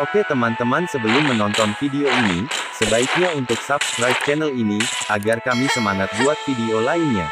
Oke teman-teman sebelum menonton video ini, sebaiknya untuk subscribe channel ini, agar kami semangat buat video lainnya.